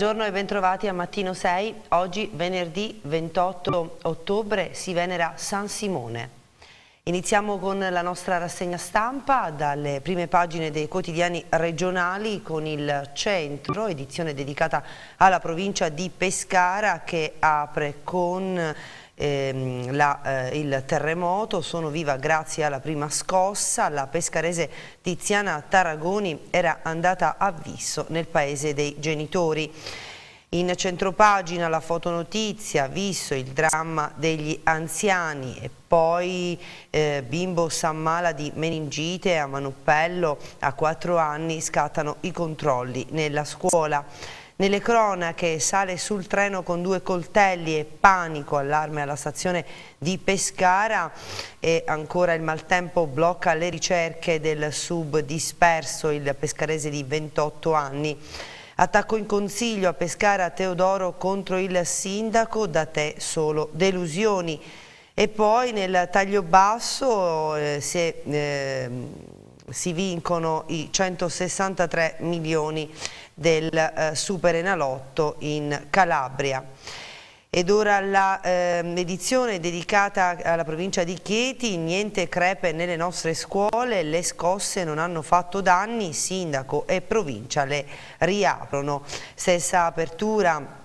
Buongiorno e bentrovati a Mattino 6. Oggi venerdì 28 ottobre si venera San Simone. Iniziamo con la nostra rassegna stampa dalle prime pagine dei quotidiani regionali con il centro, edizione dedicata alla provincia di Pescara che apre con ehm, la, eh, il terremoto. Sono viva grazie alla prima scossa. La pescarese Tiziana Taragoni era andata a Visso nel paese dei genitori. In centropagina la fotonotizia, visto il dramma degli anziani e poi eh, bimbo s'ammala di meningite a Manuppello a quattro anni scattano i controlli nella scuola. Nelle cronache sale sul treno con due coltelli e panico, allarme alla stazione di Pescara e ancora il maltempo blocca le ricerche del sub disperso, il pescarese di 28 anni. Attacco in consiglio a Pescara Teodoro contro il sindaco, da te solo delusioni. E poi nel taglio basso eh, si, eh, si, vincono i 163 milioni del eh, Super Enalotto in Calabria. Ed ora l'edizione eh, dedicata alla provincia di Chieti, niente crepe nelle nostre scuole, le scosse non hanno fatto danni, sindaco e provincia le riaprono. Stessa apertura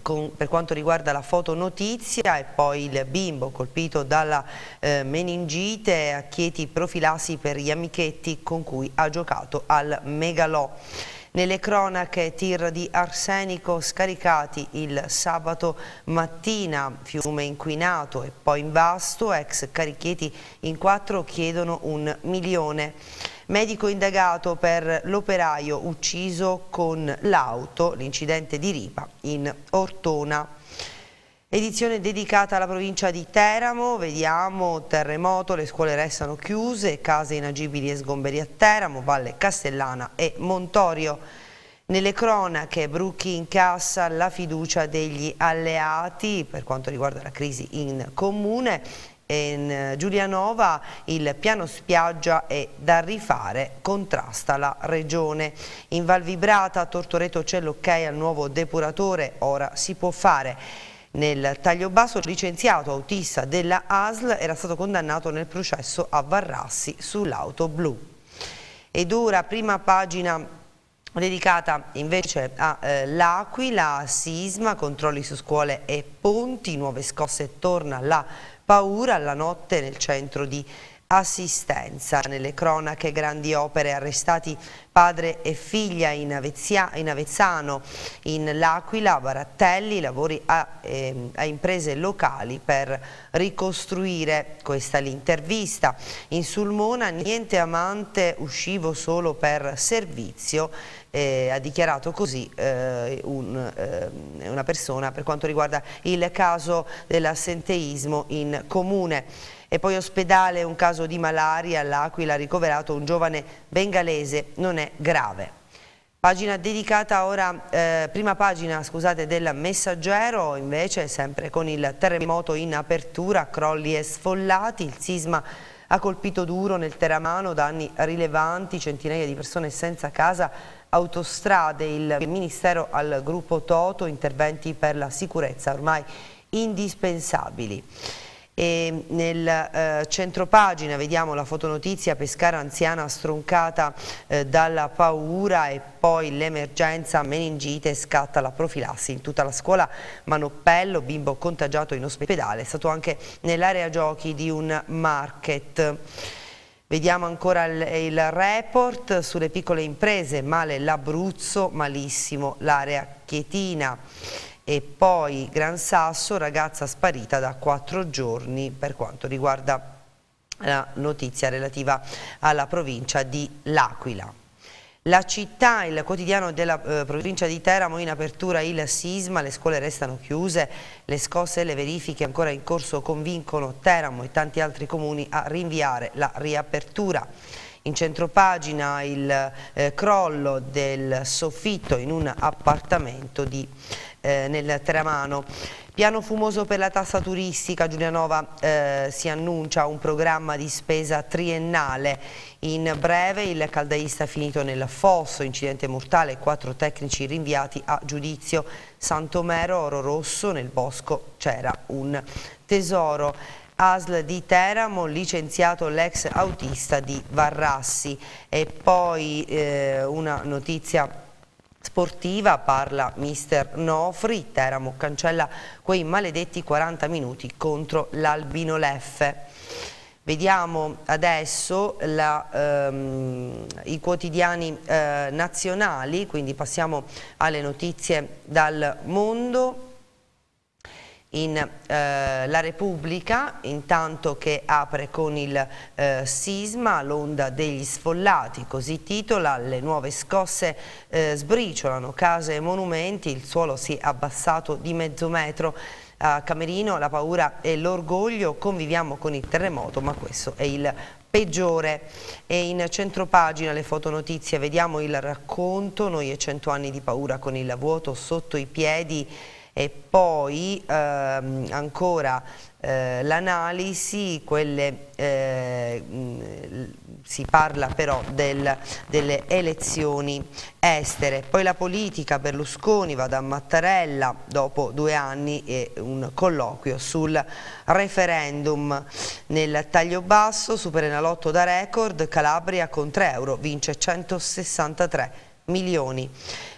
con, per quanto riguarda la fotonotizia e poi il bimbo colpito dalla eh, meningite a Chieti profilassi per gli amichetti con cui ha giocato al Megalò. Nelle cronache tir di arsenico scaricati il sabato mattina, fiume inquinato e poi in vasto, ex carichieti in quattro chiedono un milione. Medico indagato per l'operaio ucciso con l'auto, l'incidente di Ripa in Ortona. Edizione dedicata alla provincia di Teramo, vediamo terremoto, le scuole restano chiuse, case inagibili e sgomberi a Teramo, Valle Castellana e Montorio. Nelle cronache Brucchi incassa la fiducia degli alleati per quanto riguarda la crisi in comune in Giulianova il piano spiaggia è da rifare, contrasta la regione. In Val Vibrata, Tortoreto c'è l'ok al nuovo depuratore, ora si può fare. Nel taglio basso licenziato autista della ASL era stato condannato nel processo a Varrassi sull'auto blu. Ed ora prima pagina dedicata invece all'Aquila, eh, sisma, controlli su scuole e ponti, nuove scosse torna la paura alla notte nel centro di assistenza. Nelle cronache grandi opere arrestati padre e figlia in, Avezia, in Avezzano, in L'Aquila, Barattelli, lavori a, eh, a, imprese locali per ricostruire questa l'intervista. In Sulmona niente amante, uscivo solo per servizio, eh, ha dichiarato così eh, un, eh, una persona per quanto riguarda il caso dell'assenteismo in comune. E poi ospedale, un caso di malaria all'Aquila, ricoverato un giovane bengalese, non è grave. Pagina dedicata ora, eh, prima pagina scusate, del messaggero, invece sempre con il terremoto in apertura, crolli e sfollati, il sisma ha colpito duro nel Teramano, danni rilevanti, centinaia di persone senza casa, autostrade, il Ministero al gruppo Toto, interventi per la sicurezza ormai indispensabili. E nel eh, centropagina vediamo la fotonotizia Pescara anziana stroncata eh, dalla paura e poi l'emergenza meningite scatta la profilassi in tutta la scuola. Manoppello, bimbo contagiato in ospedale, è stato anche nell'area giochi di un market. Vediamo ancora il, il report sulle piccole imprese, male l'Abruzzo, malissimo l'area chietina e poi Gran Sasso, ragazza sparita da quattro giorni per quanto riguarda la notizia relativa alla provincia di L'Aquila. La città, il quotidiano della eh, provincia di Teramo in apertura il sisma, le scuole restano chiuse, le scosse e le verifiche ancora in corso convincono Teramo e tanti altri comuni a rinviare la riapertura. In centropagina il eh, crollo del soffitto in un appartamento di, eh, nel Teramano. Piano fumoso per la tassa turistica, Giulianova eh, si annuncia un programma di spesa triennale. In breve il caldaista finito nel fosso, incidente mortale, quattro tecnici rinviati a giudizio. Santomero, Oro Rosso, nel bosco c'era un tesoro. ASL di Teramo, licenziato l'ex autista di Varrassi. E poi eh, una notizia sportiva parla mister Nofri, Teramo cancella quei maledetti 40 minuti contro l'Albino Leffe. Vediamo adesso la, ehm, i quotidiani eh, nazionali, quindi passiamo alle notizie dal mondo in eh, La Repubblica, intanto che apre con il eh, sisma, l'onda degli sfollati, così titola, le nuove scosse eh, sbriciolano case e monumenti, il suolo si è abbassato di mezzo metro, a Camerino la paura e l'orgoglio, conviviamo con il terremoto, ma questo è il peggiore. E in centropagina le fotonotizie vediamo il racconto, noi e cento anni di paura con il vuoto sotto i piedi e poi ehm, ancora eh, l'analisi, eh, si parla però del, delle elezioni estere, poi la politica, Berlusconi va da Mattarella dopo due anni e un colloquio sul referendum. Nel taglio basso, Superenalotto da record, Calabria con 3 euro vince 163 milioni.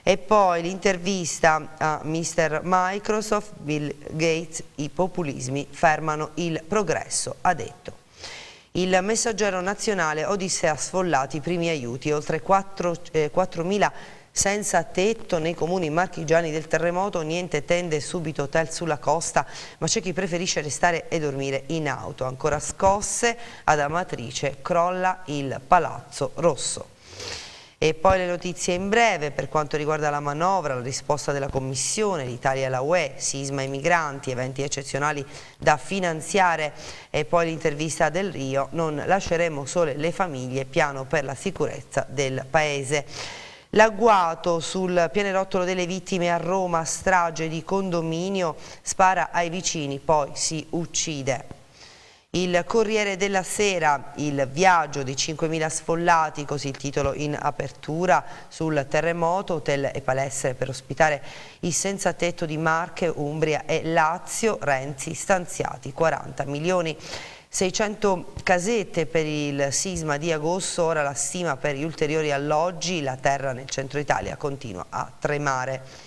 E poi l'intervista a Mr. Microsoft, Bill Gates, i populismi fermano il progresso, ha detto. Il messaggero nazionale Odissea sfollati i primi aiuti, oltre 4.000 eh, senza tetto nei comuni marchigiani del terremoto, niente tende subito hotel sulla costa, ma c'è chi preferisce restare e dormire in auto. Ancora scosse, ad Amatrice crolla il Palazzo Rosso. E poi le notizie in breve per quanto riguarda la manovra, la risposta della Commissione, l'Italia e la UE, sisma e migranti, eventi eccezionali da finanziare e poi l'intervista del Rio, non lasceremo sole le famiglie, piano per la sicurezza del Paese. L'agguato sul pianerottolo delle vittime a Roma, strage di condominio, spara ai vicini, poi si uccide. Il Corriere della Sera, il viaggio di 5.000 sfollati, così il titolo in apertura, sul terremoto, hotel e palestre per ospitare i senza tetto di Marche, Umbria e Lazio, Renzi stanziati 40 milioni. 600 casette per il sisma di agosto, ora la stima per gli ulteriori alloggi, la terra nel centro Italia continua a tremare.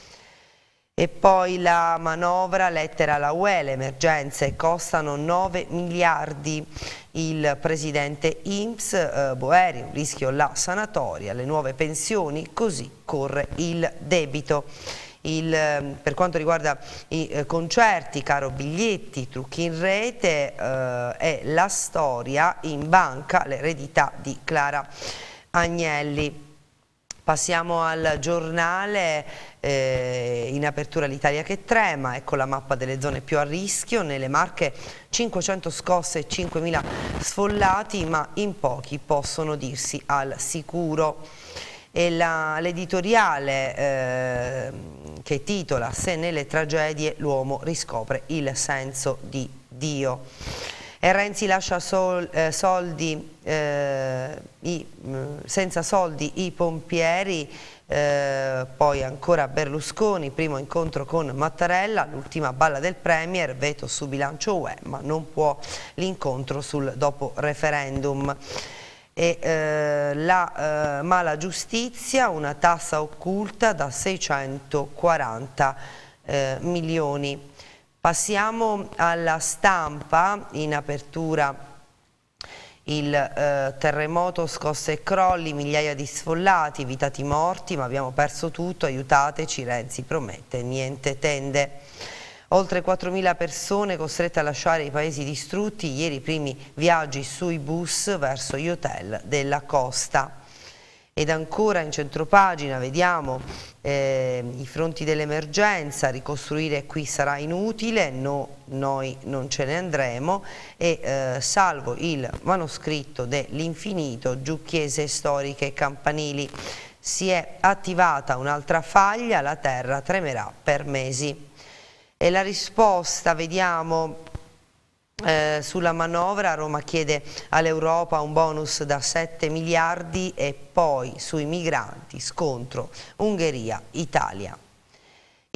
E poi la manovra, lettera alla UE, le emergenze costano 9 miliardi. Il presidente IMSS, eh, Boeri, un rischio la sanatoria, le nuove pensioni, così corre il debito. Il, ehm, per quanto riguarda i eh, concerti, caro biglietti, trucchi in rete, eh, è la storia in banca, l'eredità di Clara Agnelli. Passiamo al giornale, eh, in apertura l'Italia che trema, ecco la mappa delle zone più a rischio, nelle Marche 500 scosse e 5.000 sfollati, ma in pochi possono dirsi al sicuro. L'editoriale eh, che titola Se nelle tragedie l'uomo riscopre il senso di Dio Renzi lascia sol, eh, soldi, eh, i, mm, senza soldi i pompieri, eh, poi ancora Berlusconi, primo incontro con Mattarella, l'ultima balla del Premier, veto su bilancio UE, ma non può l'incontro sul dopo referendum. E, eh, la eh, mala giustizia, una tassa occulta da 640 eh, milioni Passiamo alla stampa in apertura il eh, terremoto, scosse e crolli, migliaia di sfollati, vitati morti, ma abbiamo perso tutto, aiutateci, Renzi promette, niente tende. Oltre 4.000 persone costrette a lasciare i paesi distrutti, ieri i primi viaggi sui bus verso gli hotel della costa. Ed ancora in centropagina vediamo eh, i fronti dell'emergenza, ricostruire qui sarà inutile, no, noi non ce ne andremo e eh, salvo il manoscritto dell'infinito giù chiese storiche e campanili. Si è attivata un'altra faglia, la terra tremerà per mesi. E la risposta, vediamo, eh, sulla manovra Roma chiede all'Europa un bonus da 7 miliardi e poi sui migranti scontro Ungheria, Italia.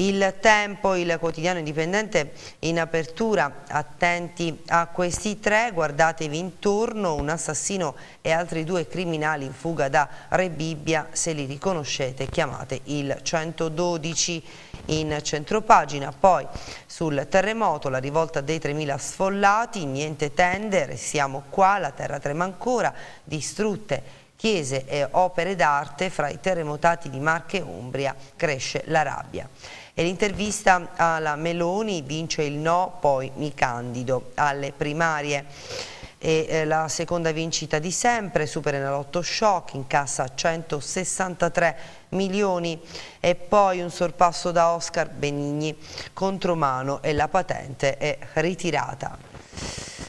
Il Tempo, il quotidiano indipendente in apertura, attenti a questi tre, guardatevi intorno, un assassino e altri due criminali in fuga da Rebibbia, se li riconoscete chiamate il 112 in centropagina, poi sul terremoto la rivolta dei 3.000 sfollati, niente tende, siamo qua, la terra trema ancora, distrutte chiese e opere d'arte fra i terremotati di Marche e Umbria cresce la rabbia. E l'intervista alla Meloni vince il no, poi mi candido alle primarie. E eh, la seconda vincita di sempre, supera Enalotto Shock, incassa 163 milioni e poi un sorpasso da Oscar Benigni contro mano e la patente è ritirata.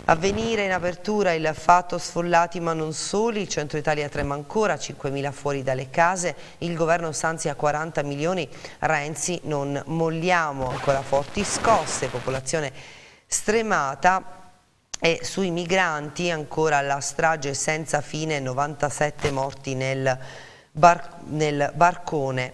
Avvenire in apertura il fatto sfollati ma non soli, il centro Italia trema ancora, 5.000 fuori dalle case, il governo stanzia 40 milioni, Renzi non molliamo, ancora forti scosse, popolazione stremata. E sui migranti ancora la strage senza fine, 97 morti nel, bar nel barcone.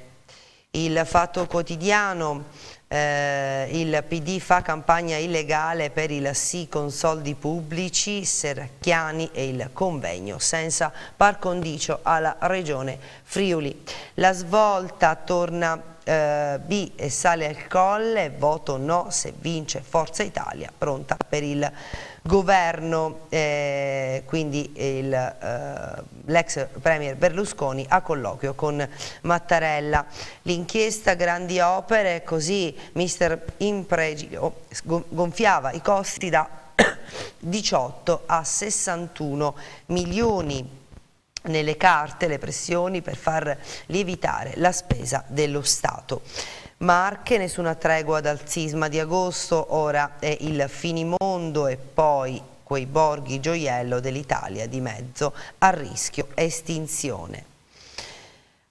Il fatto quotidiano eh, il PD fa campagna illegale per il sì con soldi pubblici, Serracchiani e il convegno senza par condicio alla regione Friuli. La svolta torna eh, B e sale al colle, voto no se vince Forza Italia, pronta per il governo, eh, quindi eh, l'ex premier Berlusconi a colloquio con Mattarella. L'inchiesta grandi opere, così mister Impregio gonfiava i costi da 18 a 61 milioni nelle carte le pressioni per far lievitare la spesa dello Stato. Marche, nessuna tregua dal sisma di agosto, ora è il finimondo e poi quei borghi gioiello dell'Italia di mezzo a rischio estinzione.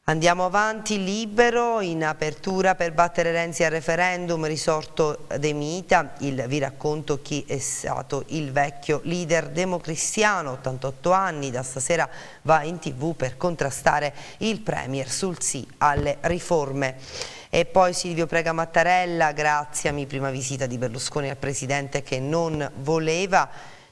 Andiamo avanti, libero, in apertura per battere Renzi al referendum, risorto De Mita, il, vi racconto chi è stato il vecchio leader democristiano, 88 anni, da stasera va in tv per contrastare il Premier sul sì alle riforme. E poi Silvio Prega Mattarella, mia prima visita di Berlusconi al Presidente che non voleva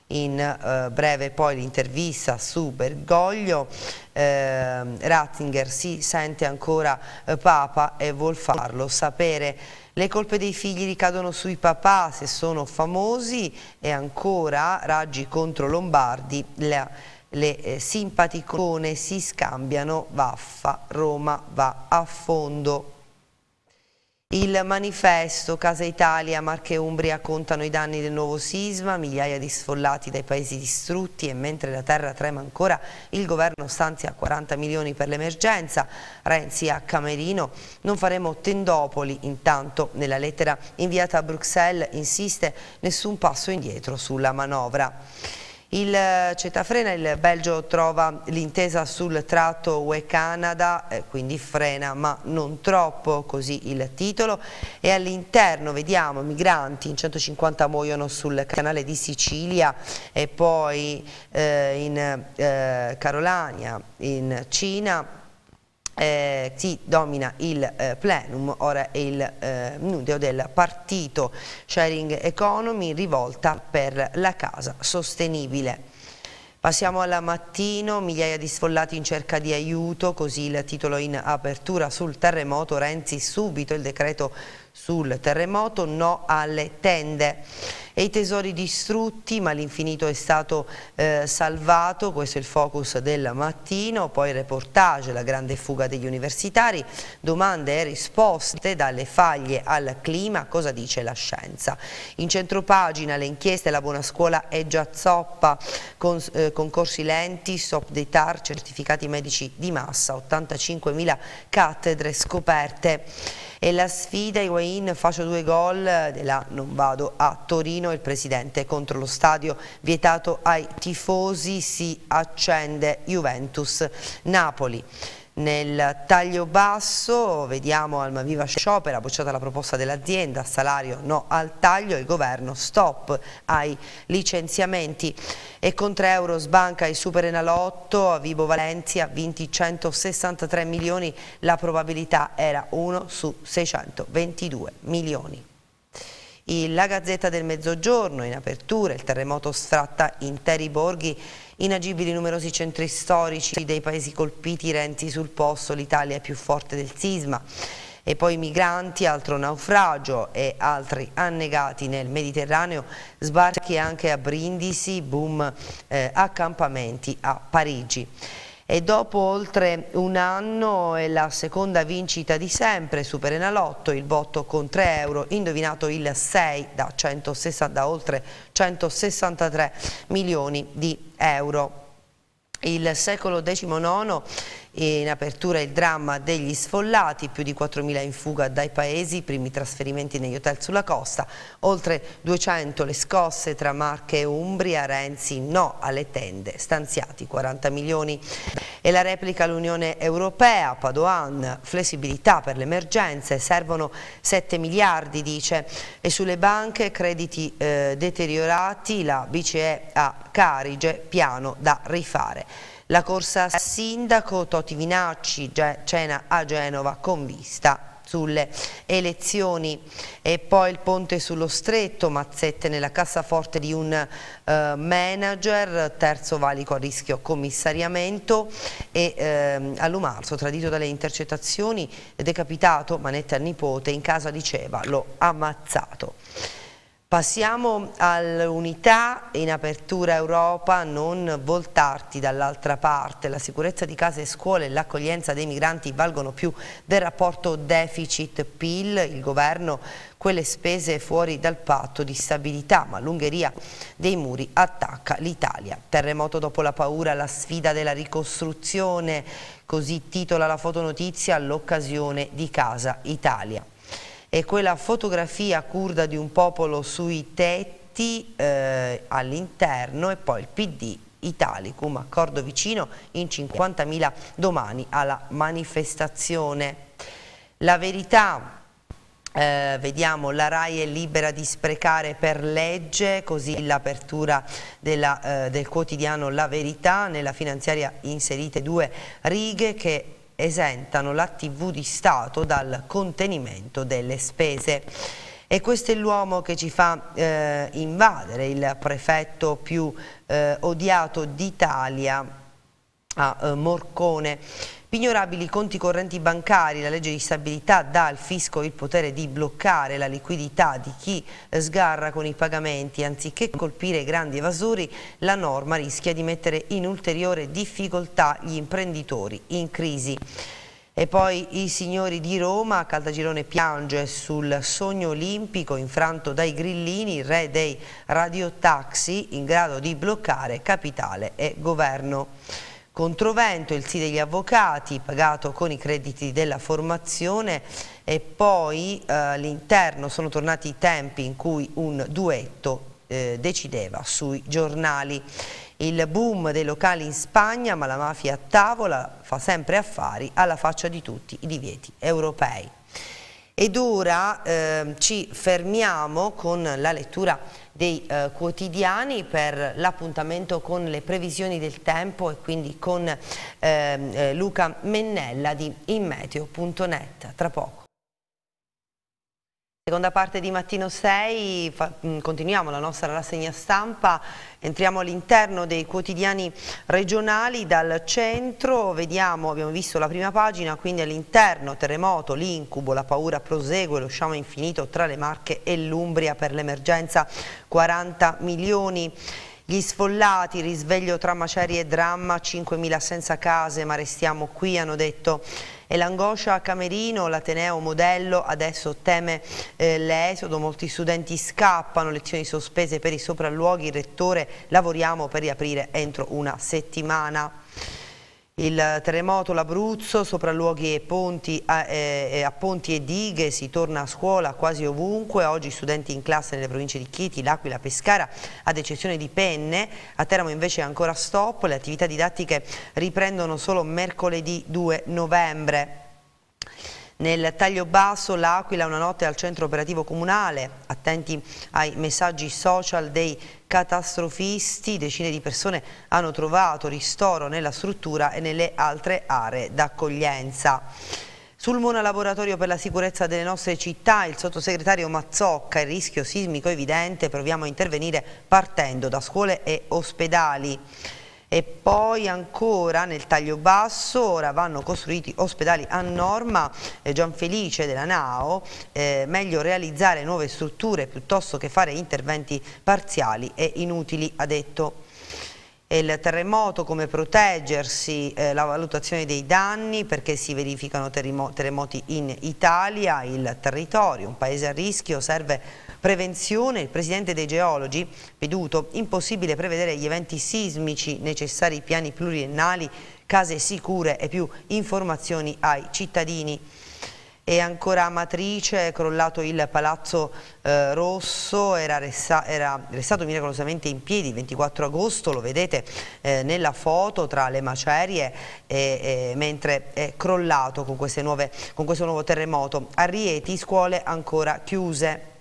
in eh, breve poi l'intervista su Bergoglio, eh, Ratzinger si sente ancora eh, Papa e vuol farlo sapere. Le colpe dei figli ricadono sui papà se sono famosi e ancora Raggi contro Lombardi, le, le eh, simpaticone si scambiano, vaffa, Roma va a fondo. Il manifesto Casa Italia, Marche e Umbria contano i danni del nuovo sisma, migliaia di sfollati dai paesi distrutti e mentre la terra trema ancora il governo stanzia 40 milioni per l'emergenza. Renzi a Camerino, non faremo tendopoli, intanto nella lettera inviata a Bruxelles insiste nessun passo indietro sulla manovra. Il Cetafrena, il Belgio trova l'intesa sul tratto UE-Canada, eh, quindi frena ma non troppo, così il titolo. E all'interno vediamo migranti, in 150 muoiono sul canale di Sicilia e poi eh, in eh, Carolania, in Cina, eh, si domina il eh, plenum, ora è il eh, nudio del partito Sharing Economy, rivolta per la casa sostenibile. Passiamo alla mattino, migliaia di sfollati in cerca di aiuto, così il titolo in apertura sul terremoto, Renzi subito il decreto sul terremoto, no alle tende e i tesori distrutti ma l'infinito è stato eh, salvato, questo è il focus del mattino, poi reportage, la grande fuga degli universitari, domande e risposte dalle faglie al clima, cosa dice la scienza. In centropagina le inchieste, la buona scuola è già zoppa, con, eh, concorsi lenti, stop dei TAR, certificati medici di massa, 85.000 cattedre scoperte e la sfida Higuain faccio due gol della non vado a Torino il presidente contro lo stadio vietato ai tifosi si accende Juventus Napoli Nel taglio basso vediamo Almaviva sciopera, bocciata la proposta dell'azienda, salario no al taglio, il governo stop ai licenziamenti e con 3 euro sbanca il Superenalotto a Vibo Valencia, vinti 163 milioni, la probabilità era 1 su 622 milioni. La Gazzetta del Mezzogiorno in apertura, il terremoto sfratta interi borghi, inagibili numerosi centri storici dei paesi colpiti, Renzi sul posto, l'Italia è più forte del sisma. E poi migranti, altro naufragio e altri annegati nel Mediterraneo, sbarchi anche a Brindisi, boom eh, accampamenti a Parigi e dopo oltre un anno è la seconda vincita di sempre, Superenalotto, il botto con 3 euro, indovinato il 6 da, 160, da oltre 163 milioni di euro. Il secolo XIX in apertura il dramma degli sfollati, più di 4.000 in fuga dai paesi, primi trasferimenti negli hotel sulla costa, oltre 200 le scosse tra Marche e Umbria, Renzi no alle tende, stanziati 40 milioni. E la replica all'Unione Europea, Padoan, flessibilità per le emergenze, servono 7 miliardi dice, e sulle banche crediti eh, deteriorati, la BCE a Carige, piano da rifare. La corsa sindaco, Toti Vinacci, cena a Genova con vista sulle elezioni e poi il ponte sullo stretto, Mazzette nella cassaforte di un uh, manager, terzo valico a rischio commissariamento e uh, a Lumarzo, tradito dalle intercettazioni, decapitato, manette al nipote, in casa diceva, l'ho ammazzato. Passiamo all'unità in apertura Europa, non voltarti dall'altra parte. La sicurezza di case e scuole e l'accoglienza dei migranti valgono più del rapporto deficit-PIL. Il governo quelle spese fuori dal patto di stabilità, ma l'Ungheria dei muri attacca l'Italia. Terremoto dopo la paura, la sfida della ricostruzione, così titola la fotonotizia all'occasione di Casa Italia e quella fotografia curda di un popolo sui tetti eh, all'interno e poi il PD Italicum, accordo vicino in 50.000 domani alla manifestazione. La verità eh, vediamo la RAI è libera di sprecare per legge, così l'apertura eh, del quotidiano La Verità, nella finanziaria inserite due righe che esentano la TV di Stato dal contenimento delle spese. E questo è l'uomo che ci fa eh, invadere il prefetto più eh, odiato d'Italia a eh, Morcone. Pignorabili conti correnti bancari, la legge di stabilità dà al fisco il potere di bloccare la liquidità di chi sgarra con i pagamenti. Anziché colpire i grandi evasori, la norma rischia di mettere in ulteriore difficoltà gli imprenditori in crisi. E poi i signori di Roma, Caltagirone piange sul sogno olimpico infranto dai grillini, re dei radiotaxi in grado di bloccare capitale e governo. Controvento, il sì degli avvocati, pagato con i crediti della formazione e poi eh, all'interno sono tornati i tempi in cui un duetto eh, decideva sui giornali. Il boom dei locali in Spagna, ma la mafia a tavola fa sempre affari alla faccia di tutti i divieti europei. Ed ora eh, ci fermiamo con la lettura dei eh, quotidiani per l'appuntamento con le previsioni del tempo e quindi con ehm, eh, Luca Mennella di inmeteo.net. Tra poco. Seconda parte di Mattino 6, fa, mm, continuiamo la nostra rassegna stampa, entriamo all'interno dei quotidiani regionali, dal centro vediamo, abbiamo visto la prima pagina, quindi all'interno terremoto, l'incubo, la paura prosegue, lo sciame infinito tra le Marche e l'Umbria per l'emergenza 40 milioni. Gli sfollati, risveglio tra macerie e dramma, 5.000 senza case, ma restiamo qui, hanno detto e l'angoscia a Camerino, l'Ateneo modello adesso teme eh, l'esodo, molti studenti scappano, lezioni sospese per i sopralluoghi, il rettore lavoriamo per riaprire entro una settimana. Il terremoto, l'Abruzzo, sopralluoghi e ponti, a, eh, a, ponti e dighe, si torna a scuola quasi ovunque, oggi studenti in classe nelle province di Chieti, L'Aquila, Pescara, ad eccezione di Penne, a Teramo invece è ancora stop, le attività didattiche riprendono solo mercoledì 2 novembre. Nel taglio basso l'Aquila una notte al centro operativo comunale, attenti ai messaggi social dei catastrofisti, decine di persone hanno trovato ristoro nella struttura e nelle altre aree d'accoglienza. Sul monolaboratorio per la sicurezza delle nostre città, il sottosegretario Mazzocca, il rischio sismico evidente, proviamo a intervenire partendo da scuole e ospedali e poi ancora nel taglio basso ora vanno costruiti ospedali a norma eh, Gianfelice della Nao eh, meglio realizzare nuove strutture piuttosto che fare interventi parziali e inutili ha detto. Il terremoto, come proteggersi, eh, la valutazione dei danni perché si verificano terremoti in Italia, il territorio, un paese a rischio, serve prevenzione. Il presidente dei geologi, veduto, impossibile prevedere gli eventi sismici, necessari piani pluriennali, case sicure e più informazioni ai cittadini. E ancora Amatrice, è crollato il Palazzo eh, Rosso, era, resta, era, restato miracolosamente in piedi il 24 agosto, lo vedete eh, nella foto tra le macerie e, e, mentre è crollato con, nuove, con questo nuovo terremoto. A Rieti scuole ancora chiuse.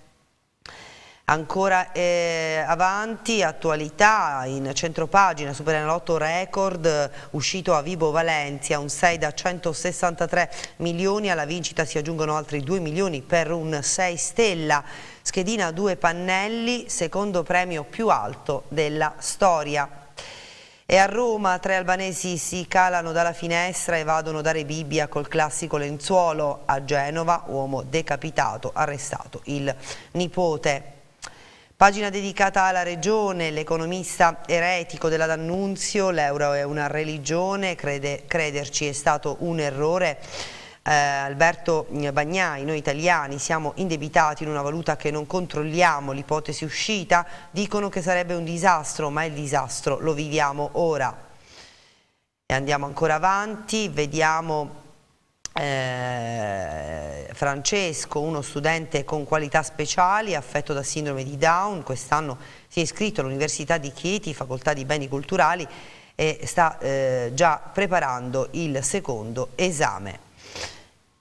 Ancora eh, avanti, attualità, in centropagina, Superenalotto record, uscito a Vibo Valencia, un 6 da 163 milioni, alla vincita si aggiungono altri 2 milioni per un 6 stella, schedina due pannelli, secondo premio più alto della storia. E a Roma tre albanesi si calano dalla finestra e vadono dare Bibbia col classico lenzuolo. A Genova, uomo decapitato, arrestato il nipote. Pagina dedicata alla regione, l'economista eretico della D'Annunzio, l'euro è una religione, crede, crederci è stato un errore. Eh, Alberto Bagnai, noi italiani siamo indebitati in una valuta che non controlliamo, l'ipotesi uscita, dicono che sarebbe un disastro, ma il disastro lo viviamo ora. E andiamo ancora avanti, vediamo eh, Francesco, uno studente con qualità speciali, affetto da sindrome di Down, quest'anno si è iscritto all'Università di Chieti, Facoltà di Beni Culturali e sta eh, già preparando il secondo esame.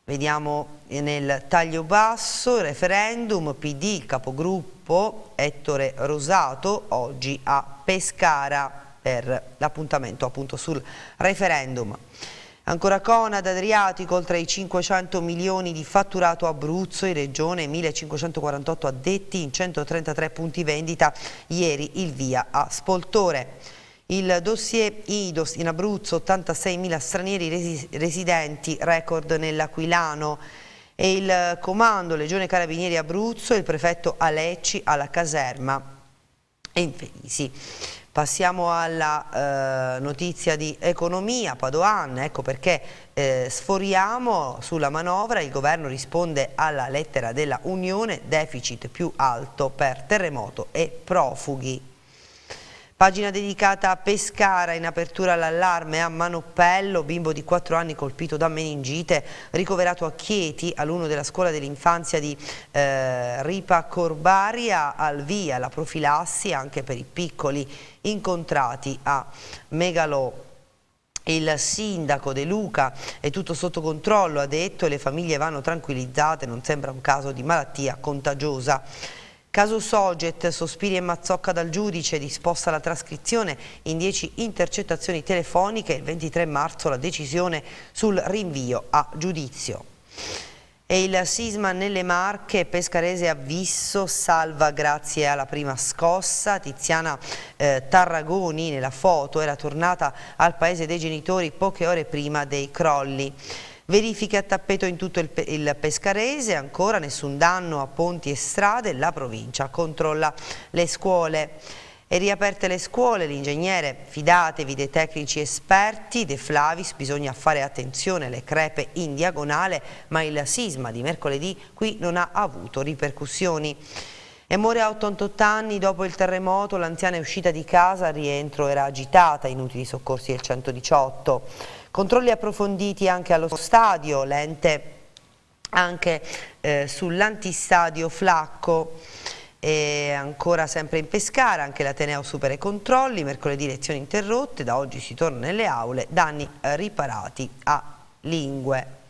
Vediamo nel taglio basso, referendum, PD, capogruppo, Ettore Rosato, oggi a Pescara per l'appuntamento appunto sul referendum. Ancora Conad Adriatico, oltre i 500 milioni di fatturato Abruzzo, in regione 1548 addetti in 133 punti vendita, ieri il via a Spoltore. Il dossier IDOS in Abruzzo, 86.000 stranieri residenti, record nell'Aquilano e il comando Legione Carabinieri Abruzzo, il prefetto Alecci alla caserma e Infelici. Passiamo alla eh, notizia di economia, Padoan, ecco perché eh, sforiamo sulla manovra, il governo risponde alla lettera della Unione, deficit più alto per terremoto e profughi. Pagina dedicata a Pescara, in apertura l'allarme a Manoppello, bimbo di 4 anni colpito da meningite, ricoverato a Chieti, alunno della scuola dell'infanzia di eh, Ripa Corbaria, al via la profilassi anche per i piccoli incontrati a Megalò. Il sindaco De Luca è tutto sotto controllo, ha detto, e le famiglie vanno tranquillizzate, non sembra un caso di malattia contagiosa. Caso Soget, sospiri e mazzocca dal giudice, disposta la trascrizione in 10 intercettazioni telefoniche, il 23 marzo la decisione sul rinvio a giudizio. E il sisma nelle Marche, Pescarese avviso, salva grazie alla prima scossa. Tiziana eh, Tarragoni nella foto era tornata al paese dei genitori poche ore prima dei crolli. Verifiche a tappeto in tutto il, il, Pescarese, ancora nessun danno a ponti e strade, la provincia controlla le scuole. E riaperte le scuole, l'ingegnere, fidatevi dei tecnici esperti, De Flavis, bisogna fare attenzione alle crepe in diagonale, ma il sisma di mercoledì qui non ha avuto ripercussioni. E muore a 88 anni dopo il terremoto, l'anziana è uscita di casa, rientro era agitata, inutili soccorsi del 118. Controlli approfonditi anche allo stadio, l'ente anche eh, sull'antistadio Flacco e ancora sempre in Pescara, anche l'Ateneo supera i controlli, mercoledì lezioni interrotte, da oggi si torna nelle aule, danni eh, riparati a lingue.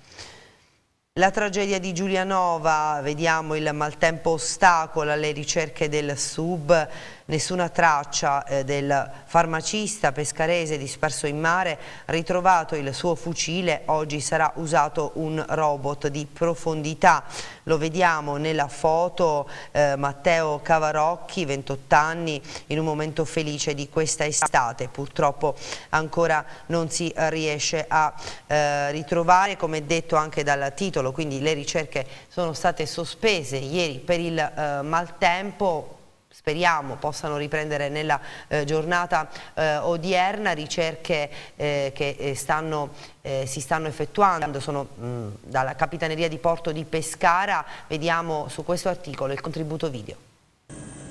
La tragedia di Giulianova, vediamo il maltempo ostacola le ricerche del sub, nessuna traccia eh, del farmacista pescarese disperso in mare, ritrovato il suo fucile, oggi sarà usato un robot di profondità. Lo vediamo nella foto eh, Matteo Cavarocchi, 28 anni, in un momento felice di questa estate. Purtroppo ancora non si riesce a eh, ritrovare, come detto anche dal titolo, quindi le ricerche sono state sospese ieri per il eh, maltempo speriamo possano riprendere nella eh, giornata eh, odierna ricerche eh, che eh, stanno, eh, si stanno effettuando. Sono mh, dalla Capitaneria di Porto di Pescara. Vediamo su questo articolo il contributo video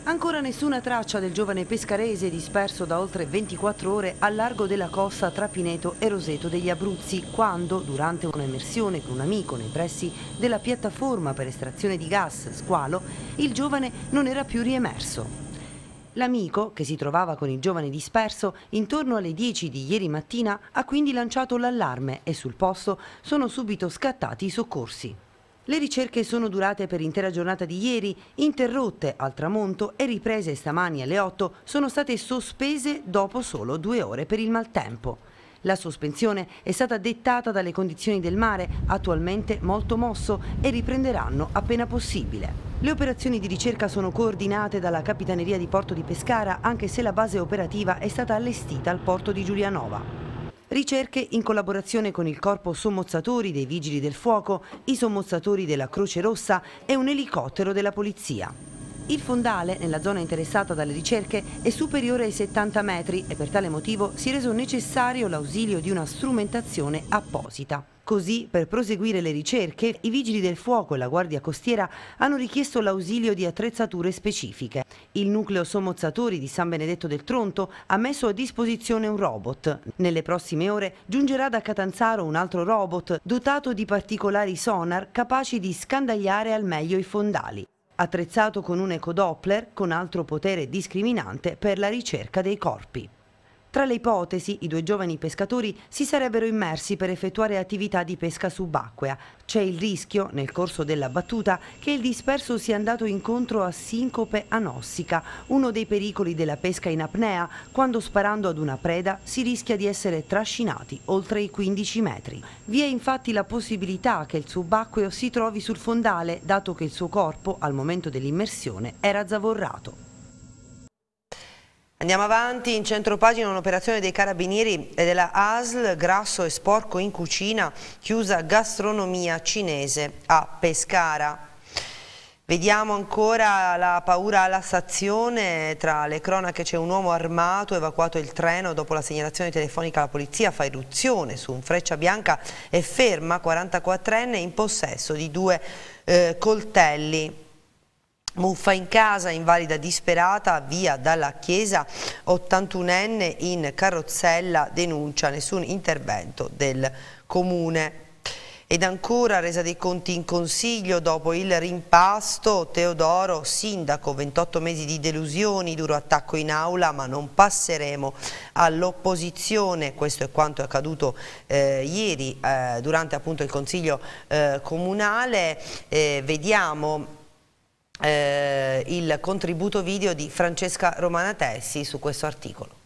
Ancora nessuna traccia del giovane pescarese disperso da oltre 24 ore al largo della costa tra Pineto e Roseto degli Abruzzi, quando, durante un'immersione con un amico nei pressi della piattaforma per estrazione di gas Squalo, il giovane non era più riemerso. L'amico, che si trovava con il giovane disperso, intorno alle 10 di ieri mattina ha quindi lanciato l'allarme e sul posto sono subito scattati i soccorsi. Le ricerche sono durate per l'intera giornata di ieri, interrotte al tramonto e riprese stamani alle 8 sono state sospese dopo solo due ore per il maltempo. La sospensione è stata dettata dalle condizioni del mare, attualmente molto mosso, e riprenderanno appena possibile. Le operazioni di ricerca sono coordinate dalla Capitaneria di Porto di Pescara, anche se la base operativa è stata allestita al porto di Giulianova. Ricerche in collaborazione con il Corpo Sommozzatori dei Vigili del Fuoco, i sommozzatori della Croce Rossa e un elicottero della Polizia. Il fondale, nella zona interessata dalle ricerche, è superiore ai 70 metri e per tale motivo si è reso necessario l'ausilio di una strumentazione apposita. Così, per proseguire le ricerche, i Vigili del Fuoco e la Guardia Costiera hanno richiesto l'ausilio di attrezzature specifiche. Il nucleo sommozzatori di San Benedetto del Tronto ha messo a disposizione un robot. Nelle prossime ore giungerà da Catanzaro un altro robot dotato di particolari sonar capaci di scandagliare al meglio i fondali attrezzato con un ecodoppler con altro potere discriminante per la ricerca dei corpi. Tra le ipotesi, i due giovani pescatori si sarebbero immersi per effettuare attività di pesca subacquea. C'è il rischio, nel corso della battuta, che il disperso sia andato incontro a sincope anossica, uno dei pericoli della pesca in apnea, quando sparando ad una preda si rischia di essere trascinati oltre i 15 metri. Vi è infatti la possibilità che il subacqueo si trovi sul fondale, dato che il suo corpo, al momento dell'immersione, era zavorrato. Andiamo avanti, in centro pagina un'operazione dei carabinieri e della ASL, grasso e sporco in cucina, chiusa gastronomia cinese a Pescara. Vediamo ancora la paura alla stazione, tra le cronache c'è un uomo armato evacuato il treno dopo la segnalazione telefonica alla polizia, fa irruzione su un freccia bianca e ferma 44enne in possesso di due eh, coltelli. Muffa in casa, invalida disperata, via dalla chiesa, 81enne in carrozzella, denuncia nessun intervento del comune. Ed ancora resa dei conti in consiglio dopo il rimpasto, Teodoro, sindaco, 28 mesi di delusioni, duro attacco in aula ma non passeremo all'opposizione, questo è quanto è accaduto eh, ieri eh, durante appunto il consiglio eh, comunale, eh, vediamo eh, il contributo video di Francesca Romanatessi su questo articolo.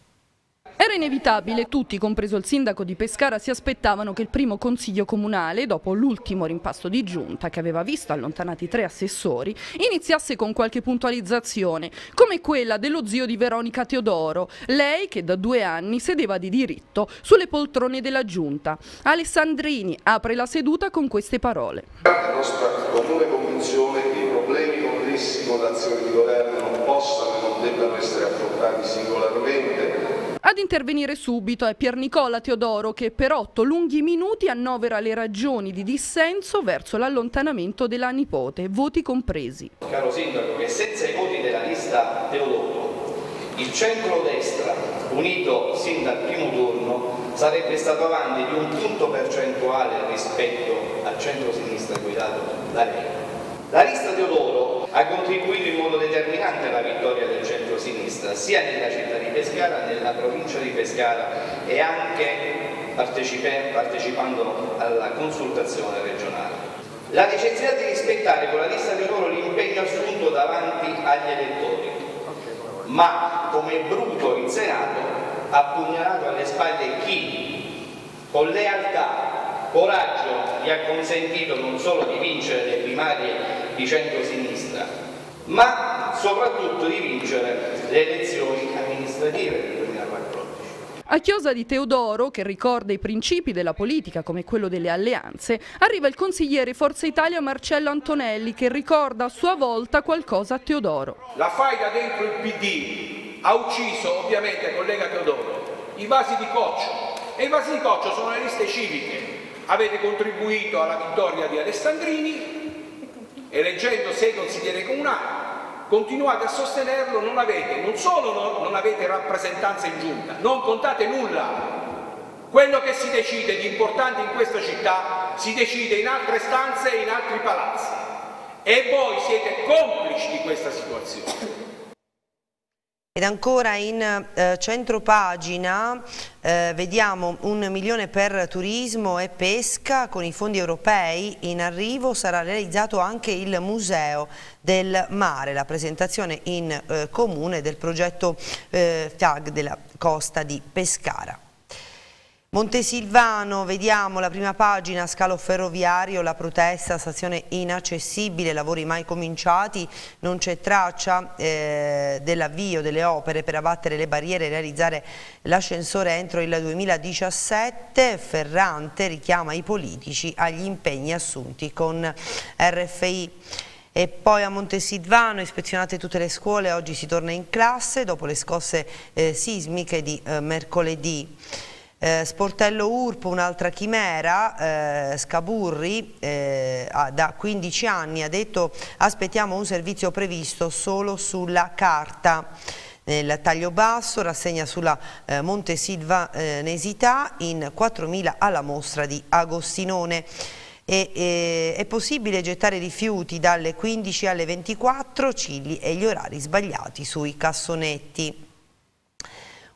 Era inevitabile, tutti, compreso il sindaco di Pescara, si aspettavano che il primo consiglio comunale, dopo l'ultimo rimpasto di giunta che aveva visto allontanati tre assessori, iniziasse con qualche puntualizzazione, come quella dello zio di Veronica Teodoro, lei che da due anni sedeva di diritto sulle poltrone della giunta. Alessandrini apre la seduta con queste parole. La nostra comune convinzione che i problemi connessi con l'azione di governo non possano e non debbano essere affrontati singolarmente ad intervenire subito è Pier Nicola Teodoro che per otto lunghi minuti annovera le ragioni di dissenso verso l'allontanamento della nipote, voti compresi. Caro Sindaco, che senza i voti della lista Teodoro il centro-destra, unito sin dal primo turno, sarebbe stato avanti di un punto percentuale rispetto al centro-sinistra guidato da lei. La lista Teodoro ha contribuito in modo determinante alla vittoria del centro-sinistra, sia nella città di Pescara, nella provincia di Pescara e anche partecipando alla consultazione regionale. La necessità di rispettare con la lista di loro l'impegno assunto davanti agli elettori, ma come Bruto in Senato ha pugnalato alle spalle chi con lealtà, coraggio gli ha consentito non solo di vincere le primarie di centro-sinistra, ma soprattutto di vincere le elezioni amministrative a chiosa di Teodoro, che ricorda i principi della politica come quello delle alleanze, arriva il consigliere Forza Italia Marcello Antonelli che ricorda a sua volta qualcosa a Teodoro. La faida dentro il PD ha ucciso ovviamente, collega Teodoro, i vasi di Coccio e i vasi di Coccio sono le liste civiche. Avete contribuito alla vittoria di Alessandrini eleggendo sei consiglieri comunali continuate a sostenerlo, non avete, non solo non, non avete rappresentanza in giunta, non contate nulla. Quello che si decide di importante in questa città si decide in altre stanze e in altri palazzi. E voi siete complici di questa situazione. Ed ancora in eh, centropagina eh, vediamo un milione per turismo e pesca con i fondi europei in arrivo sarà realizzato anche il museo del mare, la presentazione in eh, comune del progetto eh, FIAG della costa di Pescara. Montesilvano, vediamo la prima pagina, scalo ferroviario, la protesta, stazione inaccessibile, lavori mai cominciati, non c'è traccia eh, dell'avvio delle opere per abbattere le barriere e realizzare l'ascensore entro il 2017. Ferrante richiama i politici agli impegni assunti con RFI. E poi a Montesilvano, ispezionate tutte le scuole, oggi si torna in classe dopo le scosse eh, sismiche di eh, mercoledì. Eh, Sportello Urpo, un'altra chimera, eh, Scaburri eh, da 15 anni ha detto aspettiamo un servizio previsto solo sulla carta. Nel taglio basso rassegna sulla eh, Montesilvanesità in 4.000 alla mostra di Agostinone. E, e, è possibile gettare rifiuti dalle 15 alle 24, Cigli e gli orari sbagliati sui cassonetti.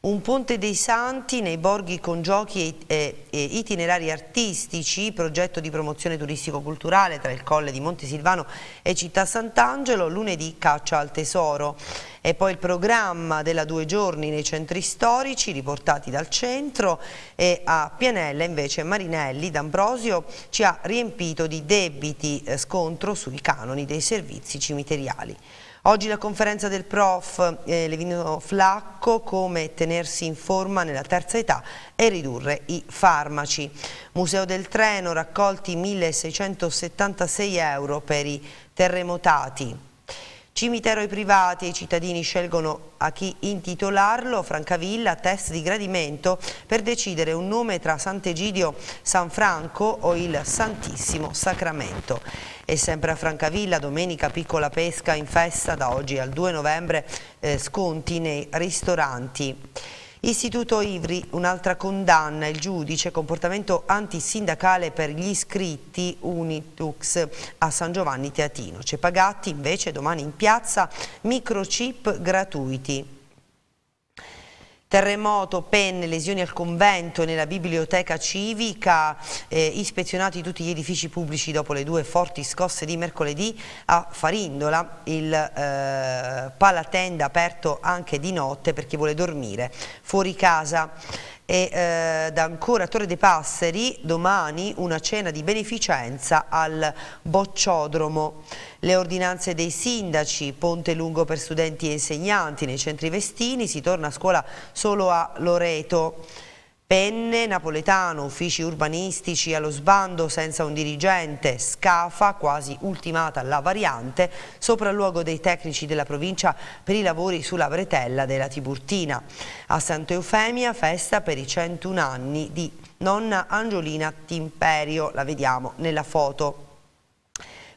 Un ponte dei santi nei borghi con giochi e, itinerari artistici, progetto di promozione turistico-culturale tra il colle di Montesilvano e Città Sant'Angelo, lunedì caccia al tesoro. E poi il programma della due giorni nei centri storici riportati dal centro e a Pianella invece Marinelli D'Ambrosio ci ha riempito di debiti eh, scontro sui canoni dei servizi cimiteriali. Oggi la conferenza del prof eh, Levino Flacco, come tenersi in forma nella terza età e ridurre i farmaci. Museo del Treno, raccolti 1676 euro per i terremotati. Cimitero ai privati i cittadini scelgono a chi intitolarlo, Francavilla, test di gradimento per decidere un nome tra Sant'Egidio, San Franco o il Santissimo Sacramento. E sempre a Francavilla, domenica piccola pesca in festa da oggi al 2 novembre, eh, sconti nei ristoranti. Istituto Ivri, un'altra condanna, il giudice, comportamento antisindacale per gli iscritti Unitux a San Giovanni Teatino. Cepagatti invece domani in piazza microchip gratuiti. Terremoto, penne, lesioni al convento e nella biblioteca civica, eh, ispezionati tutti gli edifici pubblici dopo le due forti scosse di mercoledì a Farindola, il eh, palatenda aperto anche di notte per chi vuole dormire fuori casa e eh, da ancora Torre dei Passeri domani una cena di beneficenza al Bocciodromo. Le ordinanze dei sindaci, ponte lungo per studenti e insegnanti nei centri vestini, si torna a scuola solo a Loreto. Penne, Napoletano, uffici urbanistici allo sbando senza un dirigente, Scafa, quasi ultimata la variante, sopralluogo dei tecnici della provincia per i lavori sulla bretella della Tiburtina. A Santa Eufemia, festa per i 101 anni di nonna Angiolina Timperio, la vediamo nella foto.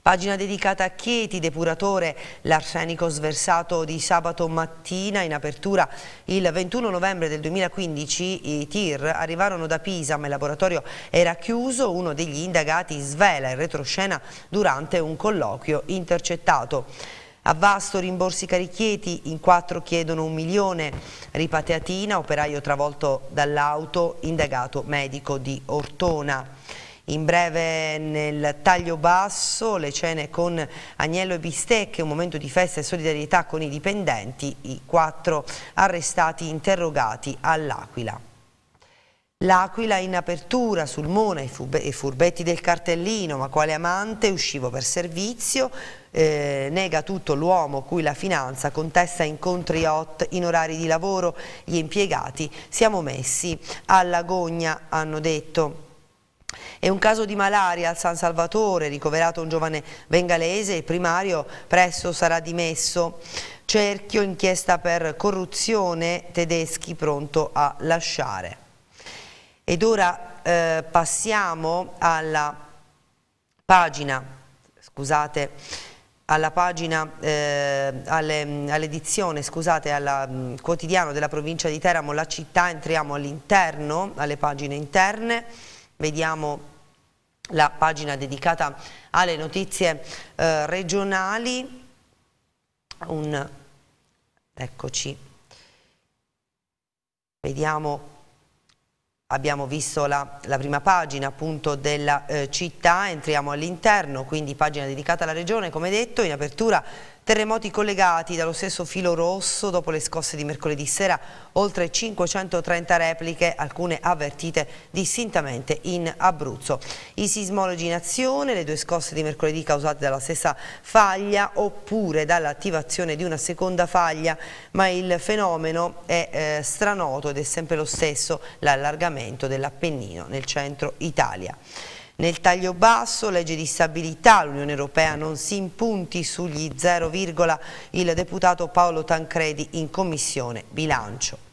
Pagina dedicata a Chieti, depuratore, l'arsenico sversato di sabato mattina. In apertura il 21 novembre del 2015 i TIR arrivarono da Pisa ma il laboratorio era chiuso. Uno degli indagati svela il retroscena durante un colloquio intercettato. A Vasto rimborsi carichieti, in quattro chiedono un milione. Ripateatina, operaio travolto dall'auto, indagato medico di Ortona. In breve nel taglio basso le cene con agnello e bistecche, un momento di festa e solidarietà con i dipendenti, i quattro arrestati interrogati all'Aquila. L'Aquila in apertura sul Mona i furbetti del cartellino, ma quale amante uscivo per servizio, eh, nega tutto l'uomo cui la finanza contesta incontri hot in orari di lavoro, gli impiegati siamo messi alla gogna, hanno detto. È un caso di malaria al San Salvatore, ricoverato un giovane bengalese, il primario presto sarà dimesso. Cerchio, inchiesta per corruzione, tedeschi pronto a lasciare. Ed ora eh, passiamo alla pagina, scusate, alla pagina, eh, all'edizione, all scusate, al mm, quotidiano della provincia di Teramo, la città, entriamo all'interno, alle pagine interne, vediamo la pagina dedicata alle notizie eh, regionali. Un, eccoci, vediamo. Abbiamo visto la, la, prima pagina appunto della eh, città, entriamo all'interno, quindi pagina dedicata alla regione, come detto, in apertura Terremoti collegati dallo stesso filo rosso dopo le scosse di mercoledì sera, oltre 530 repliche, alcune avvertite distintamente in Abruzzo. I sismologi in azione, le due scosse di mercoledì causate dalla stessa faglia oppure dall'attivazione di una seconda faglia, ma il fenomeno è eh, stranoto ed è sempre lo stesso, l'allargamento dell'Appennino nel centro Italia. Nel taglio basso, legge di stabilità, l'Unione Europea non si impunti sugli 0, il deputato Paolo Tancredi in Commissione Bilancio.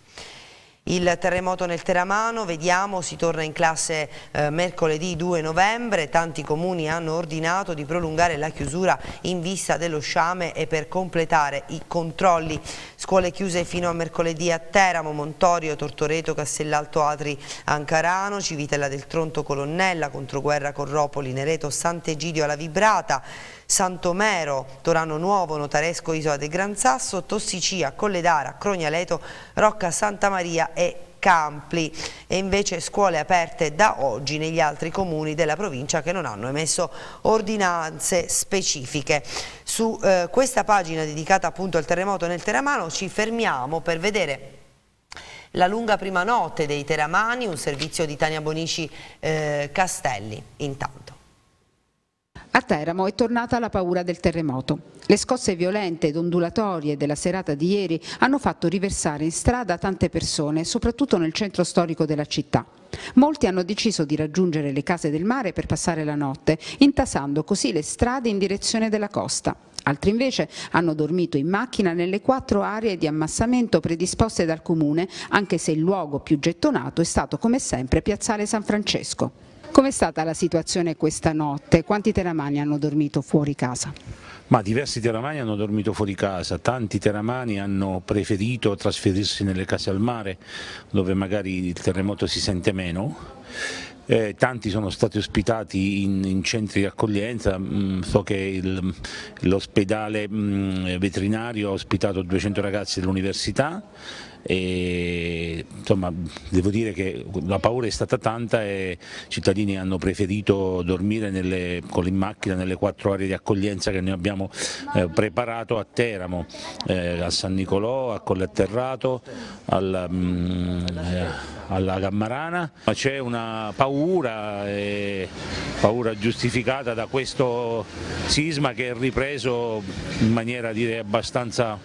Il terremoto nel Teramano, vediamo, si torna in classe eh, mercoledì 2 novembre, tanti comuni hanno ordinato di prolungare la chiusura in vista dello sciame e per completare i controlli. Scuole chiuse fino a mercoledì a Teramo, Montorio, Tortoreto, Castellalto Atri, Ancarano, Civitella del Tronto, Colonnella, Controguerra, Corropoli, Nereto, Sant'Egidio alla Vibrata, Santomero, Torano Nuovo, Notaresco, Isola del Gran Sasso, Tossicia, Colledara, Crognaleto, Rocca Santa Maria e Campli e invece scuole aperte da oggi negli altri comuni della provincia che non hanno emesso ordinanze specifiche. Su eh, questa pagina dedicata appunto al terremoto nel Teramano ci fermiamo per vedere la lunga prima notte dei Teramani, un servizio di Tania Bonici eh, Castelli intanto. A Teramo è tornata la paura del terremoto. Le scosse violente ed ondulatorie della serata di ieri hanno fatto riversare in strada tante persone, soprattutto nel centro storico della città. Molti hanno deciso di raggiungere le case del mare per passare la notte, intasando così le strade in direzione della costa. Altri invece hanno dormito in macchina nelle quattro aree di ammassamento predisposte dal Comune, anche se il luogo più gettonato è stato come sempre Piazzale San Francesco. Com'è stata la situazione questa notte? Quanti teramani hanno dormito fuori casa? Ma diversi teramani hanno dormito fuori casa, tanti teramani hanno preferito trasferirsi nelle case al mare dove magari il terremoto si sente meno. Eh, tanti sono stati ospitati in, in centri di accoglienza, mm, so che l'ospedale mm, veterinario ha ospitato 200 ragazzi dell'università, e insomma devo dire che la paura è stata tanta e i cittadini hanno preferito dormire nelle, con in macchina nelle quattro aree di accoglienza che noi abbiamo eh, preparato a Teramo, eh, a San Nicolò, a Colle Atterrato, alla, mm, eh, alla Gammarana, ma c'è una paura, eh, paura giustificata da questo sisma che è ripreso in maniera direi abbastanza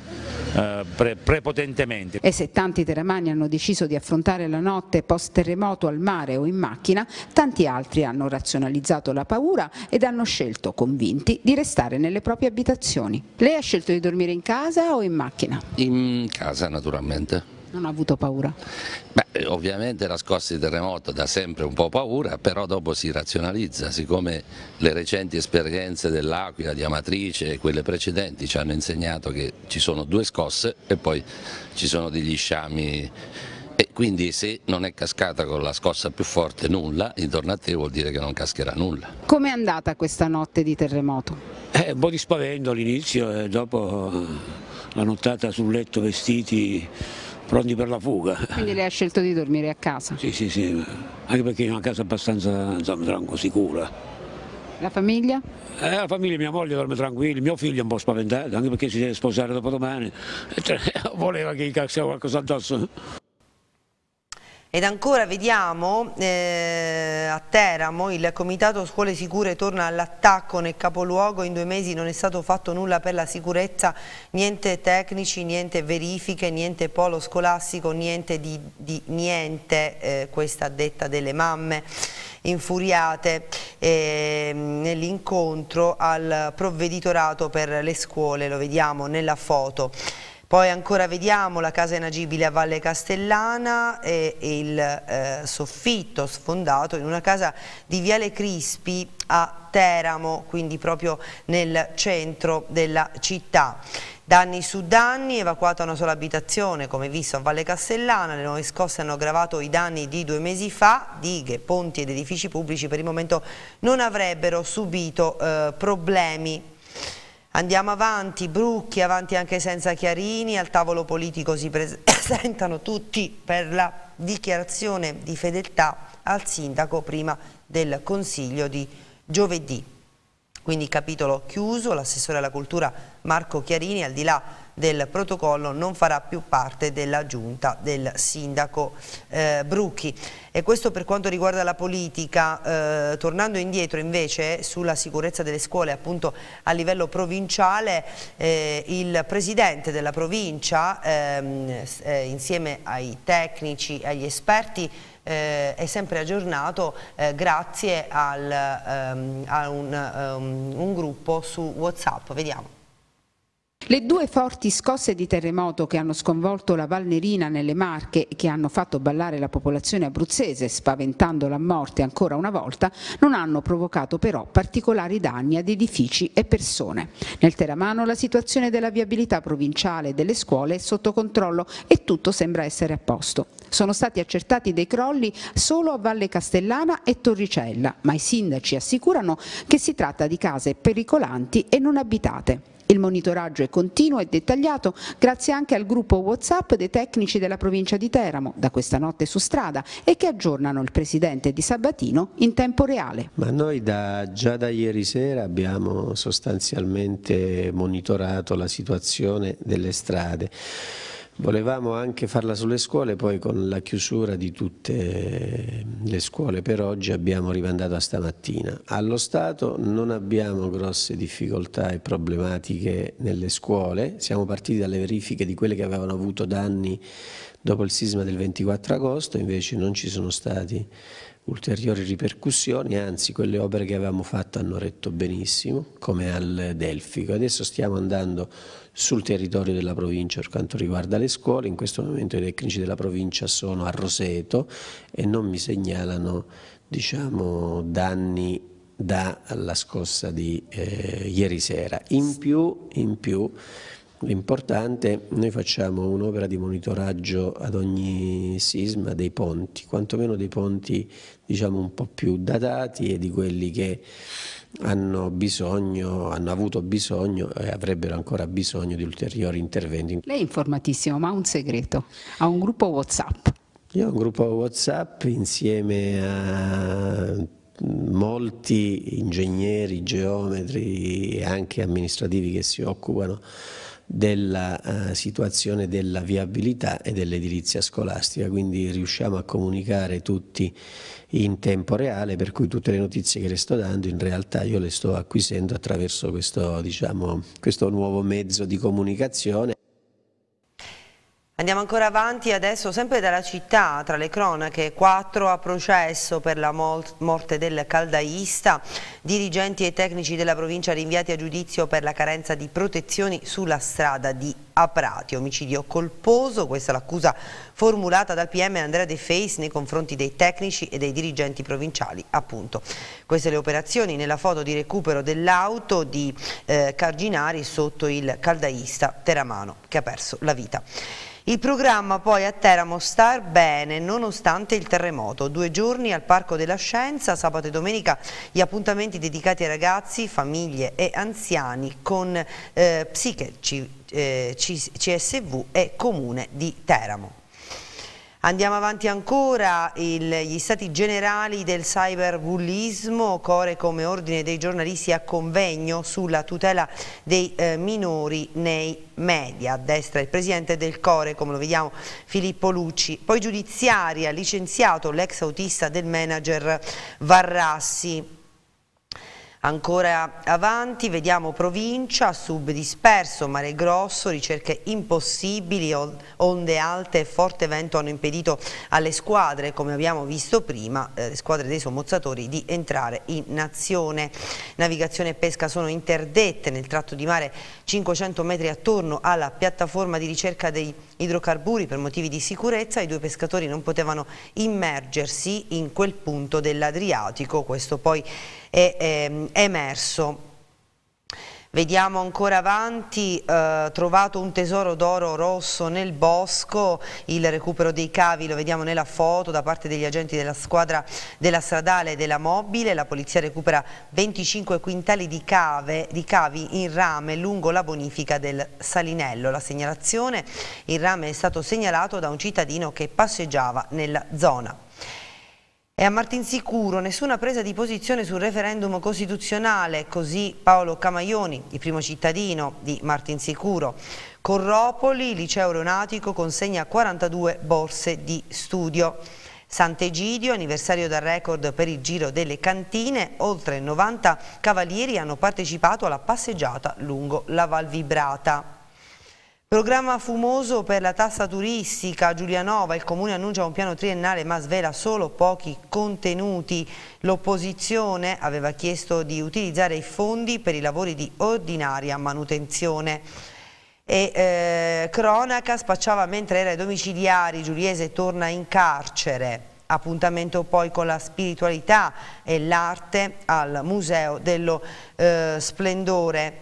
eh, pre prepotentemente. E se tanti teramani hanno deciso di affrontare la notte post terremoto al mare o in macchina, tanti altri hanno razionalizzato la paura ed hanno scelto, convinti, di restare nelle proprie abitazioni. Lei ha scelto di dormire in casa o in macchina? In casa naturalmente. Non ha avuto paura? Beh, ovviamente la scossa di terremoto dà sempre un po' paura, però dopo si razionalizza, siccome le recenti esperienze dell'Aquila, di Amatrice e quelle precedenti ci hanno insegnato che ci sono due scosse e poi ci sono degli sciami e quindi se non è cascata con la scossa più forte nulla, intorno a te vuol dire che non cascherà nulla. Com'è andata questa notte di terremoto? Eh, un po' di spavento all'inizio e dopo eh, la nottata sul letto vestiti pronti per la fuga. Quindi lei ha scelto di dormire a casa? Sì, sì, sì, anche perché è una casa abbastanza insomma, sicura. La famiglia? Eh, la famiglia, mia moglie dorme tranquilla, mio figlio è un po' spaventato, anche perché si deve sposare dopo domani, voleva che gli cascasse qualcosa addosso. Ed ancora vediamo eh, a Teramo il comitato scuole sicure torna all'attacco nel capoluogo, in due mesi non è stato fatto nulla per la sicurezza, niente tecnici, niente verifiche, niente polo scolastico, niente di, di niente, eh, questa detta delle mamme infuriate eh, nell'incontro al provveditorato per le scuole, lo vediamo nella foto. Poi ancora vediamo la casa inagibile a Valle Castellana e il eh, soffitto sfondato in una casa di Viale Crispi a Teramo, quindi proprio nel centro della città. Danni su danni, evacuata una sola abitazione come visto a Valle Castellana, le nuove scosse hanno aggravato i danni di due mesi fa, dighe, ponti ed edifici pubblici per il momento non avrebbero subito eh, problemi Andiamo avanti, Brucchi, avanti anche senza Chiarini, al tavolo politico si presentano tutti per la dichiarazione di fedeltà al sindaco prima del consiglio di giovedì. Quindi capitolo chiuso, l'assessore alla cultura Marco Chiarini al di là del protocollo non farà più parte della giunta del sindaco eh, Brucchi. E questo per quanto riguarda la politica, eh, tornando indietro invece sulla sicurezza delle scuole appunto a livello provinciale, eh, il presidente della provincia ehm, eh, insieme ai tecnici e agli esperti eh, è sempre aggiornato eh, grazie al, ehm, a un, um, un gruppo su Whatsapp. Vediamo. Le due forti scosse di terremoto che hanno sconvolto la Valnerina nelle Marche e che hanno fatto ballare la popolazione abruzzese, spaventando la morte ancora una volta, non hanno provocato però particolari danni ad edifici e persone. Nel Teramano la situazione della viabilità provinciale e delle scuole è sotto controllo e tutto sembra essere a posto. Sono stati accertati dei crolli solo a Valle Castellana e Torricella, ma i sindaci assicurano che si tratta di case pericolanti e non abitate. Il monitoraggio è continuo e dettagliato grazie anche al gruppo Whatsapp dei tecnici della provincia di Teramo, da questa notte su strada, e che aggiornano il presidente di Sabatino in tempo reale. Ma noi da, già da ieri sera abbiamo sostanzialmente monitorato la situazione delle strade. Volevamo anche farla sulle scuole, poi con la chiusura di tutte le scuole per oggi abbiamo rimandato a stamattina. Allo Stato non abbiamo grosse difficoltà e problematiche nelle scuole, siamo partiti dalle verifiche di quelle che avevano avuto danni dopo il sisma del 24 agosto, invece non ci sono stati ulteriori ripercussioni, anzi quelle opere che avevamo fatto hanno retto benissimo, come al Delfico. Adesso stiamo andando sul territorio della provincia per quanto riguarda le scuole, in questo momento i tecnici della provincia sono a Roseto e non mi segnalano diciamo, danni dalla scossa di eh, ieri sera. In più, in più L'importante, noi facciamo un'opera di monitoraggio ad ogni sisma dei ponti, quantomeno dei ponti diciamo un po' più datati e di quelli che hanno bisogno, hanno avuto bisogno e avrebbero ancora bisogno di ulteriori interventi. Lei è informatissimo, ma ha un segreto, ha un gruppo Whatsapp. Io ho un gruppo Whatsapp insieme a molti ingegneri, geometri e anche amministrativi che si occupano della uh, situazione della viabilità e dell'edilizia scolastica, quindi riusciamo a comunicare tutti in tempo reale, per cui tutte le notizie che le sto dando in realtà io le sto acquisendo attraverso questo, diciamo, questo nuovo mezzo di comunicazione. Andiamo ancora avanti adesso, sempre dalla città, tra le cronache, quattro a processo per la morte del caldaista, dirigenti e tecnici della provincia rinviati a giudizio per la carenza di protezioni sulla strada di a Prati. Omicidio colposo, questa è l'accusa formulata dal PM Andrea De Feis nei confronti dei tecnici e dei dirigenti provinciali appunto. Queste le operazioni nella foto di recupero dell'auto di eh, Carginari sotto il caldaista Teramano che ha perso la vita. Il programma poi a Teramo star bene nonostante il terremoto. Due giorni al Parco della Scienza, sabato e domenica gli appuntamenti dedicati ai ragazzi, famiglie e anziani con eh, Psiche C, eh, CSV e Comune di Teramo. Andiamo avanti ancora, il, gli stati generali del cyberbullismo, Core come ordine dei giornalisti a convegno sulla tutela dei eh, minori nei media. A destra il presidente del Core, come lo vediamo, Filippo Lucci. Poi giudiziaria, licenziato l'ex autista del manager Varrassi. Ancora avanti vediamo provincia, sub disperso, mare grosso, ricerche impossibili, onde alte e forte vento hanno impedito alle squadre, come abbiamo visto prima, eh, le squadre dei sommozzatori di entrare in nazione. Navigazione e pesca sono interdette nel tratto di mare 500 metri attorno alla piattaforma di ricerca dei idrocarburi per motivi di sicurezza. I due pescatori non potevano immergersi in quel punto dell'Adriatico, questo poi è, è, ehm, è emerso. Vediamo ancora avanti, eh, trovato un tesoro d'oro rosso nel bosco, il recupero dei cavi lo vediamo nella foto da parte degli agenti della squadra della stradale e della mobile, la polizia recupera 25 quintali di, cave, di cavi in rame lungo la bonifica del Salinello. La segnalazione, il rame è stato segnalato da un cittadino che passeggiava nella zona. E a Martinsicuro nessuna presa di posizione sul referendum costituzionale, così Paolo Camaioni, il primo cittadino di Martinsicuro. Corropoli, liceo aeronautico, consegna 42 borse di studio. Sant'Egidio, anniversario del record per il giro delle cantine, oltre 90 cavalieri hanno partecipato alla passeggiata lungo la Val Vibrata. Programma fumoso per la tassa turistica, Giulianova, il Comune annuncia un piano triennale ma svela solo pochi contenuti. L'opposizione aveva chiesto di utilizzare i fondi per i lavori di ordinaria manutenzione. E eh, cronaca spacciava mentre era ai domiciliari, Giuliese torna in carcere. Appuntamento poi con la spiritualità e l'arte al Museo dello eh, Splendore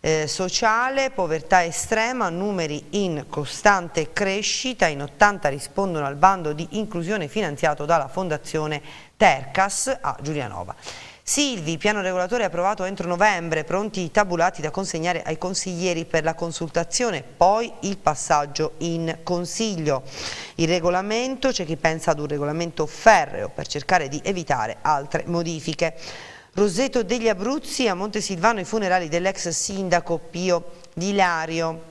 eh, sociale, povertà estrema, numeri in costante crescita, in 80 rispondono al bando di inclusione finanziato dalla Fondazione Tercas a Giulianova. Silvi, piano regolatore approvato entro novembre, pronti i tabulati da consegnare ai consiglieri per la consultazione, poi il passaggio in consiglio. Il regolamento, c'è chi pensa ad un regolamento ferreo per cercare di evitare altre modifiche. Roseto degli Abruzzi a Montesilvano i funerali dell'ex sindaco Pio Di Lario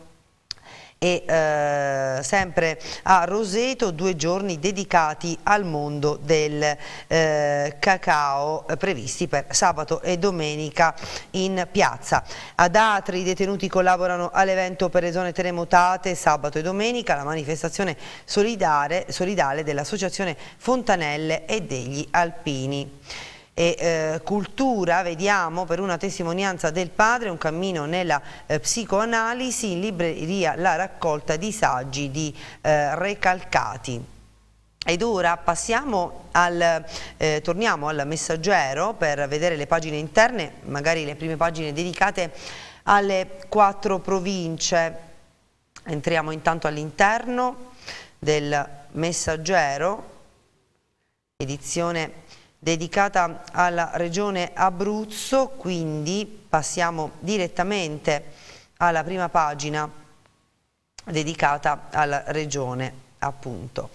e eh, sempre a Roseto due giorni dedicati al mondo del eh, cacao eh, previsti per sabato e domenica in piazza. Ad Atri i detenuti collaborano all'evento per le zone terremotate sabato e domenica, la manifestazione solidale, solidale dell'associazione Fontanelle e degli Alpini e eh, cultura, vediamo per una testimonianza del padre, un cammino nella eh, psicoanalisi, in libreria la raccolta di saggi di eh, Recalcati. Ed ora passiamo al, eh, torniamo al messaggero per vedere le pagine interne, magari le prime pagine dedicate alle quattro province. Entriamo intanto all'interno del messaggero, edizione dedicata alla regione Abruzzo, quindi passiamo direttamente alla prima pagina dedicata alla regione appunto.